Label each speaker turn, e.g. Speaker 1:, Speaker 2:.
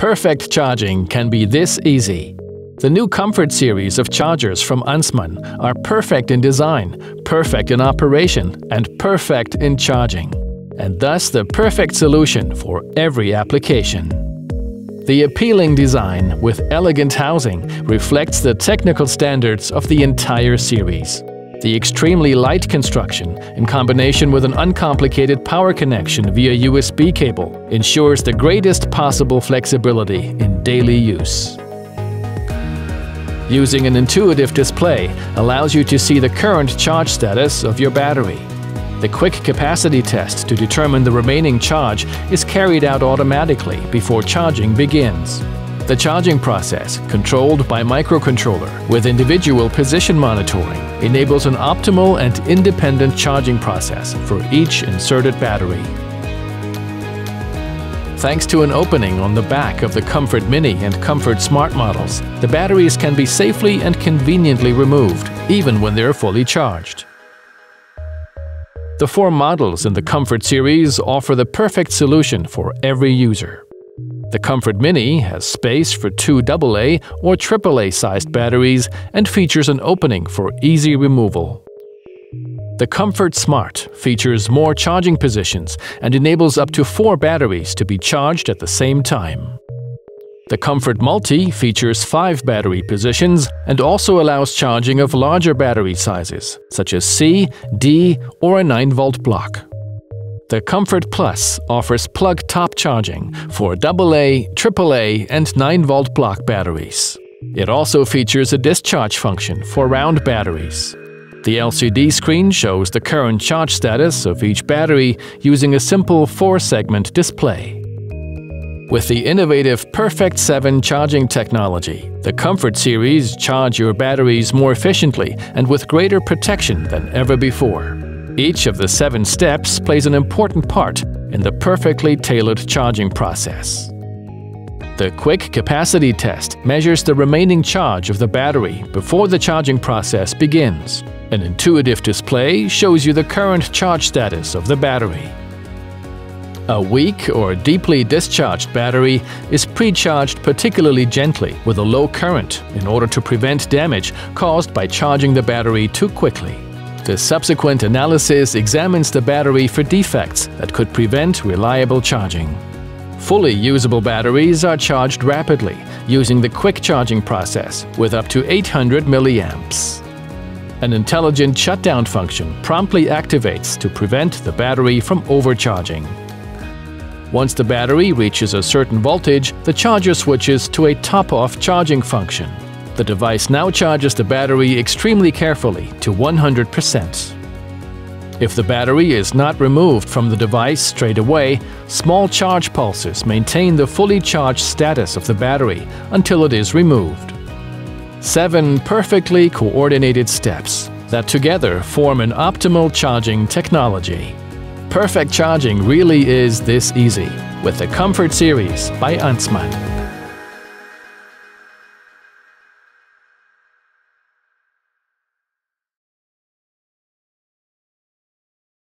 Speaker 1: Perfect charging can be this easy. The new Comfort series of chargers from ANSMANN are perfect in design, perfect in operation, and perfect in charging, and thus the perfect solution for every application. The appealing design with elegant housing reflects the technical standards of the entire series. The extremely light construction, in combination with an uncomplicated power connection via USB cable, ensures the greatest possible flexibility in daily use. Using an intuitive display allows you to see the current charge status of your battery. The quick capacity test to determine the remaining charge is carried out automatically before charging begins. The charging process, controlled by microcontroller with individual position monitoring, enables an optimal and independent charging process for each inserted battery. Thanks to an opening on the back of the Comfort Mini and Comfort Smart models, the batteries can be safely and conveniently removed, even when they're fully charged. The four models in the Comfort series offer the perfect solution for every user. The Comfort Mini has space for two AA or AAA sized batteries and features an opening for easy removal. The Comfort Smart features more charging positions and enables up to four batteries to be charged at the same time. The Comfort Multi features five battery positions and also allows charging of larger battery sizes, such as C, D or a 9-volt block. The Comfort Plus offers plug top charging for AA, AAA and 9-volt block batteries. It also features a discharge function for round batteries. The LCD screen shows the current charge status of each battery using a simple 4-segment display. With the innovative Perfect 7 charging technology, the Comfort series charge your batteries more efficiently and with greater protection than ever before. Each of the seven steps plays an important part in the perfectly tailored charging process. The quick capacity test measures the remaining charge of the battery before the charging process begins. An intuitive display shows you the current charge status of the battery. A weak or deeply discharged battery is pre-charged particularly gently with a low current in order to prevent damage caused by charging the battery too quickly. The subsequent analysis examines the battery for defects that could prevent reliable charging. Fully usable batteries are charged rapidly using the quick charging process with up to 800 milliamps. An intelligent shutdown function promptly activates to prevent the battery from overcharging. Once the battery reaches a certain voltage, the charger switches to a top-off charging function. The device now charges the battery extremely carefully to 100%. If the battery is not removed from the device straight away, small charge pulses maintain the fully charged status of the battery until it is removed. Seven perfectly coordinated steps that together form an optimal charging technology. Perfect charging really is this easy with the Comfort series by ANSMANN.